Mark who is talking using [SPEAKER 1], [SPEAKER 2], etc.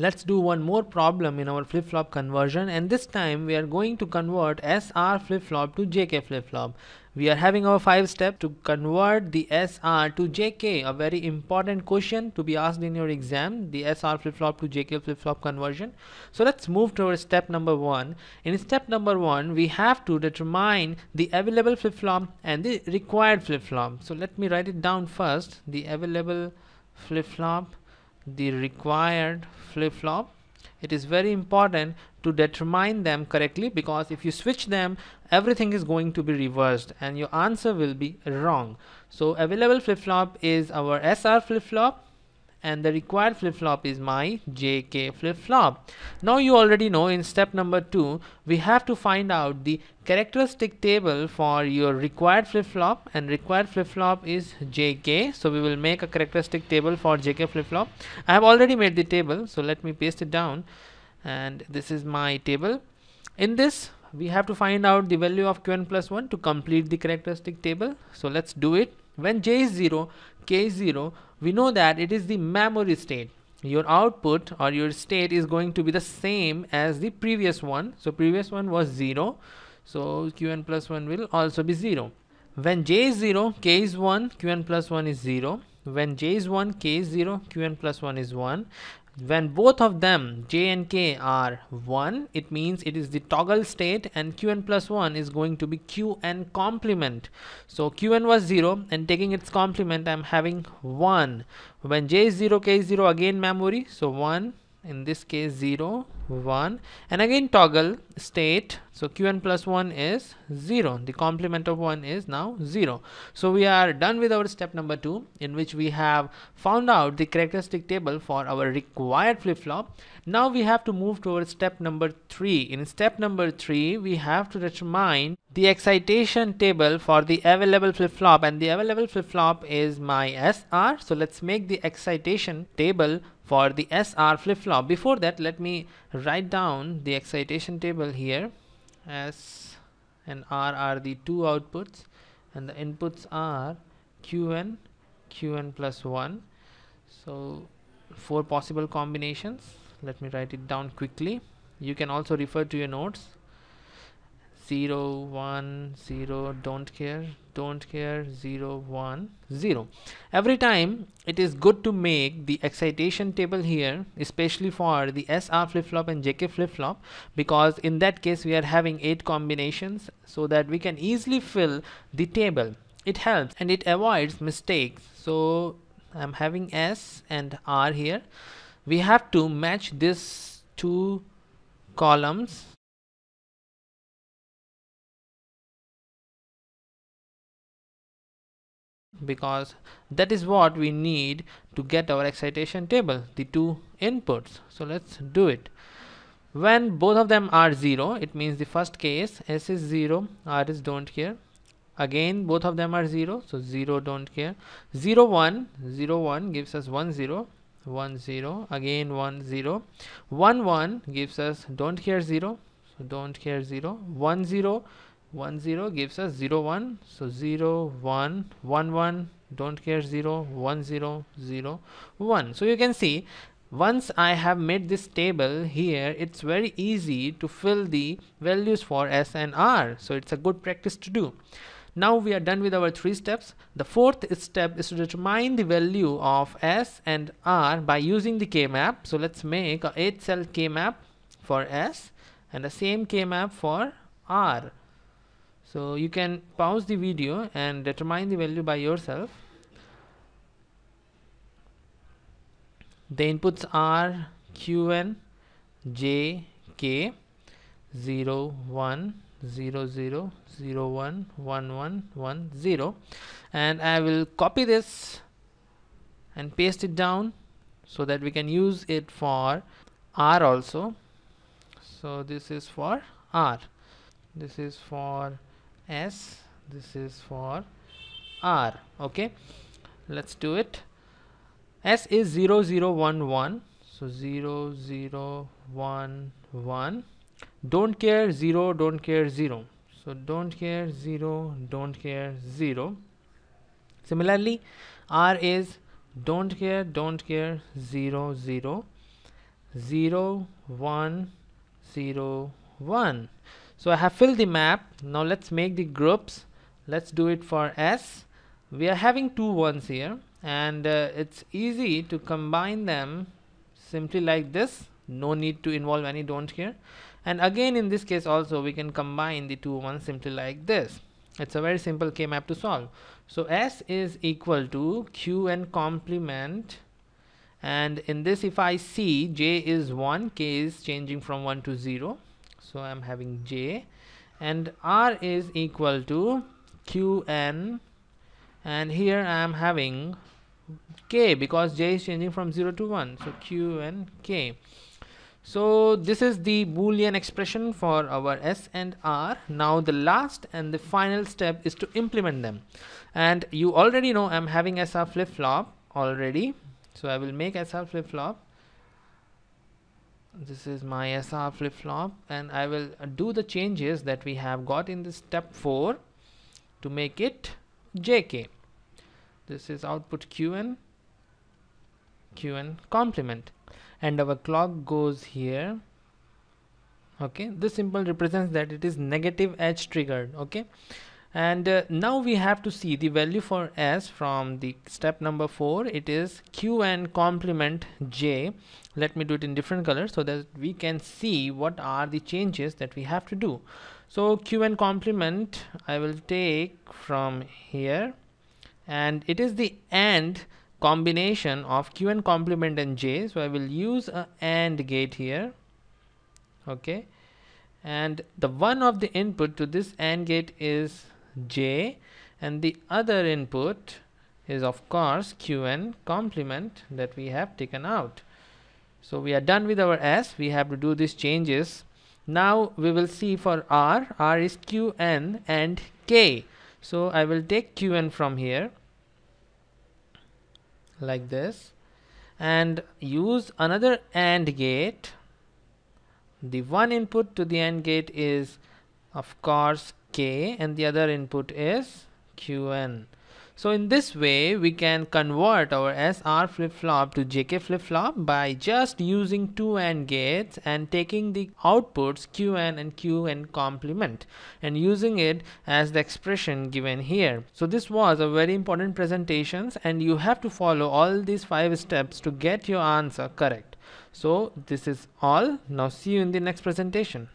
[SPEAKER 1] Let's do one more problem in our flip-flop conversion and this time we are going to convert SR flip-flop to JK flip-flop. We are having our five step to convert the SR to JK, a very important question to be asked in your exam, the SR flip-flop to JK flip-flop conversion. So let's move to our step number one. In step number one, we have to determine the available flip-flop and the required flip-flop. So let me write it down first, the available flip-flop the required flip-flop it is very important to determine them correctly because if you switch them everything is going to be reversed and your answer will be wrong. So available flip-flop is our SR flip-flop and the required flip-flop is my JK flip-flop. Now you already know in step number 2 we have to find out the characteristic table for your required flip-flop and required flip-flop is JK so we will make a characteristic table for JK flip-flop. I have already made the table so let me paste it down and this is my table. In this we have to find out the value of qn plus 1 to complete the characteristic table so let's do it when j is 0 k is 0 we know that it is the memory state. Your output or your state is going to be the same as the previous one. So previous one was 0 so qn plus 1 will also be 0 when j is 0 k is 1 qn plus 1 is 0 when j is 1 k is 0 qn plus 1 is 1 when both of them j and k are 1 it means it is the toggle state and qn plus 1 is going to be qn complement. So qn was 0 and taking its complement i'm having 1 when j is 0 k is 0 again memory. So 1 in this case 0 1 and again toggle state. So qn plus 1 is 0 the complement of 1 is now 0 so we are done with our step number 2 in which we have found out the characteristic table for our required flip-flop. Now we have to move towards step number 3 in step number 3 we have to determine the excitation table for the available flip-flop. And the available flip-flop is my SR so let's make the excitation table for the SR flip-flop. Before that let me write down the excitation table here. S and R are the two outputs and the inputs are Qn Qn plus 1 so four possible combinations. Let me write it down quickly. You can also refer to your notes. 0 1 0 don't care don't care 0 1 0 every time it is good to make the excitation table here especially for the SR flip-flop and JK flip-flop because in that case we are having eight combinations so that we can easily fill the table. It helps and it avoids mistakes. So I'm having S and R here. We have to match this two columns because that is what we need to get our excitation table the two inputs. So let's do it. When both of them are 0 it means the first case s is 0 r is don't care. Again both of them are 0 so 0 don't care. 0 1 0 1 gives us 1 0 1 0 again 1 0 1 1 gives us don't care 0 so don't care 0 1 0 1 0 gives us 0 1 so 0 1 1 1 don't care 0 1 0 0 1 so you can see once I have made this table here it's very easy to fill the values for S and R. So it's a good practice to do. Now we are done with our three steps. The fourth step is to determine the value of S and R by using the K-map. So let's make a 8 cell K-map for S and the same K-map for R so you can pause the video and determine the value by yourself. The inputs are qn j k 0 1 0 0 0 1 1 1 1 0 and I will copy this and paste it down so that we can use it for R also. So this is for R. This is for S this is for R okay? Let's do it. S is 0 0 1 1 so 0 0 1 1 don't care 0 don't care 0 so don't care 0 don't care 0 similarly R is don't care don't care 0 0 0 1 0 1 so I have filled the map. Now let's make the groups. Let's do it for S. We are having two ones here and uh, it's easy to combine them simply like this. No need to involve any don't here. And again in this case also we can combine the two ones simply like this. It's a very simple k map to solve. So s is equal to qn complement. And in this if i see j is 1 k is changing from 1 to 0 so i'm having j and r is equal to qn and here I am having k because j is changing from 0 to 1 so q and k. So this is the boolean expression for our s and r. Now the last and the final step is to implement them. And you already know i'm having sr flip-flop already. So i will make sr flip-flop this is my sr flip-flop and i will do the changes that we have got in the step 4 to make it jk this is output qn qn complement. And our clock goes here. Okay this symbol represents that it is negative edge triggered. Okay and uh, now we have to see the value for s from the step number 4 it is qn complement j. Let me do it in different colors so that we can see what are the changes that we have to do. So qn complement i will take from here. And it is the AND combination of qn complement and j. So i will use a AND gate here. Okay. And the one of the input to this AND gate is j and the other input is of course qn complement that we have taken out. So we are done with our s. We have to do these changes. Now we will see for r. R is qn and k. So i will take qn from here like this and use another AND gate. The one input to the AND gate is of course K and the other input is QN so in this way we can convert our SR flip-flop to JK flip-flop by just using two AND gates and taking the outputs QN and QN complement and using it as the expression given here. So this was a very important presentations and you have to follow all these five steps to get your answer correct. So this is all. Now see you in the next presentation.